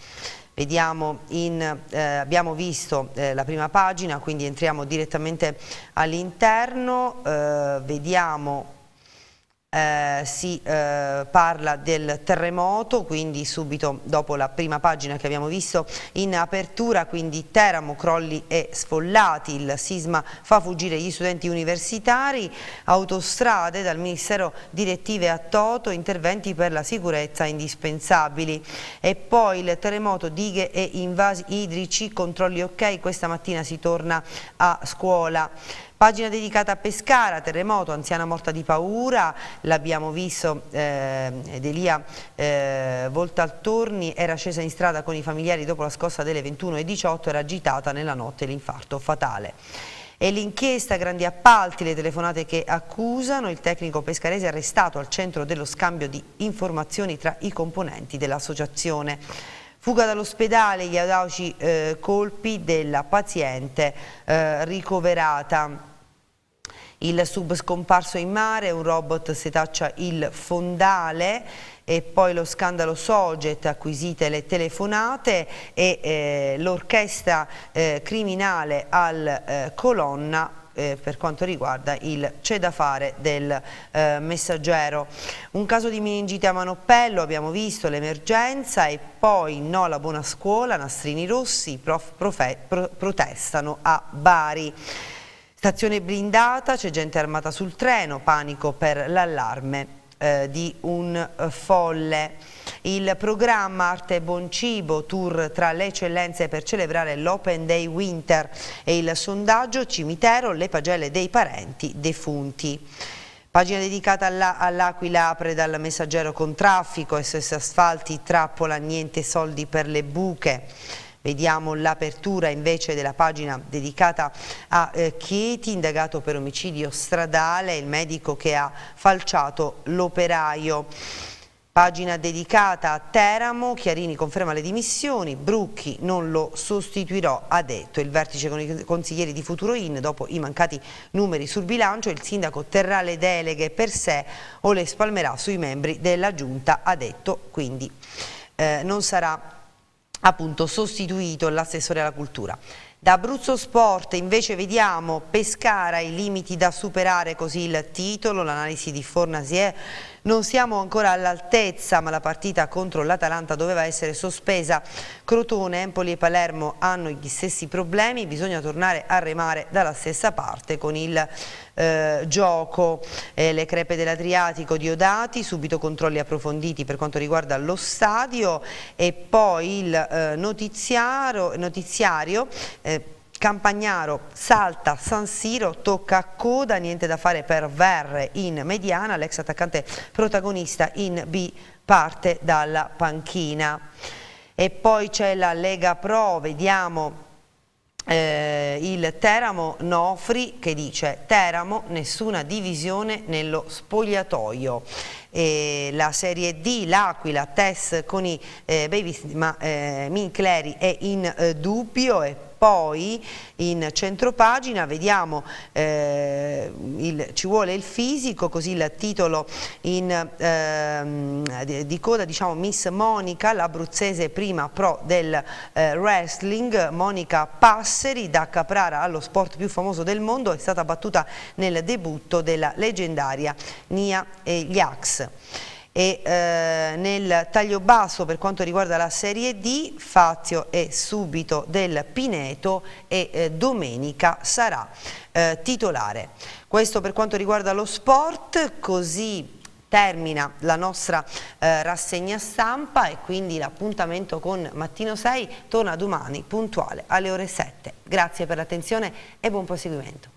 Vediamo in, eh, abbiamo visto eh, la prima pagina, quindi entriamo direttamente all'interno, eh, vediamo eh, si eh, parla del terremoto, quindi subito dopo la prima pagina che abbiamo visto in apertura, quindi Teramo, crolli e sfollati, il sisma fa fuggire gli studenti universitari, autostrade dal Ministero direttive a Toto, interventi per la sicurezza indispensabili e poi il terremoto, dighe e invasi idrici, controlli ok, questa mattina si torna a scuola. Pagina dedicata a Pescara, terremoto, anziana morta di paura, l'abbiamo visto, eh, Delia eh, Voltaltorni era scesa in strada con i familiari dopo la scossa delle 21.18, era agitata nella notte l'infarto fatale. E l'inchiesta grandi appalti, le telefonate che accusano, il tecnico pescarese arrestato al centro dello scambio di informazioni tra i componenti dell'associazione. Fuga dall'ospedale, gli audaci eh, colpi della paziente eh, ricoverata. Il sub scomparso in mare, un robot setaccia il fondale e poi lo scandalo Soget, acquisite le telefonate e eh, l'orchestra eh, criminale al eh, colonna eh, per quanto riguarda il c'è da fare del eh, messaggero. Un caso di meningite a Manoppello, abbiamo visto l'emergenza e poi no alla buona scuola, nastrini rossi, prof, profe, pro, protestano a Bari. Stazione blindata, c'è gente armata sul treno, panico per l'allarme eh, di un eh, folle. Il programma Arte e Buon Cibo, tour tra le eccellenze per celebrare l'Open Day Winter e il sondaggio Cimitero, le pagelle dei parenti defunti. Pagina dedicata all'Aquila apre dal messaggero con traffico, SS Asfalti, trappola, niente soldi per le buche. Vediamo l'apertura invece della pagina dedicata a eh, Chieti, indagato per omicidio stradale, il medico che ha falciato l'operaio. Pagina dedicata a Teramo, Chiarini conferma le dimissioni, Brucchi non lo sostituirò, ha detto. Il vertice con i consiglieri di Futuro In, dopo i mancati numeri sul bilancio, il sindaco terrà le deleghe per sé o le spalmerà sui membri della giunta, ha detto, quindi eh, non sarà appunto sostituito l'assessore alla cultura. Da Abruzzo Sport invece vediamo Pescara i limiti da superare così il titolo, l'analisi di Fornasier non siamo ancora all'altezza, ma la partita contro l'Atalanta doveva essere sospesa. Crotone, Empoli e Palermo hanno gli stessi problemi, bisogna tornare a remare dalla stessa parte con il eh, gioco. Eh, le crepe dell'Adriatico Diodati, subito controlli approfonditi per quanto riguarda lo stadio e poi il eh, notiziario, notiziario eh, Campagnaro salta San Siro, tocca a coda, niente da fare per Verre in mediana, l'ex attaccante protagonista in B parte dalla panchina. E poi c'è la Lega Pro, vediamo eh, il Teramo Nofri che dice Teramo nessuna divisione nello spogliatoio e la Serie D, l'Aquila, Tess con i eh, Baby ma eh, Mincleri è in eh, dubbio e poi in centropagina vediamo eh, il, ci vuole il fisico così il titolo in, eh, di, coda diciamo Miss Monica l'abruzzese prima pro del eh, wrestling Monica Passeri da Caprara allo sport più famoso del mondo è stata battuta nel debutto della leggendaria Nia e e eh, nel taglio basso per quanto riguarda la Serie D Fazio è subito del Pineto e eh, domenica sarà eh, titolare. Questo per quanto riguarda lo sport, così termina la nostra eh, rassegna stampa e quindi l'appuntamento con Mattino 6 torna domani puntuale alle ore 7. Grazie per l'attenzione e buon proseguimento.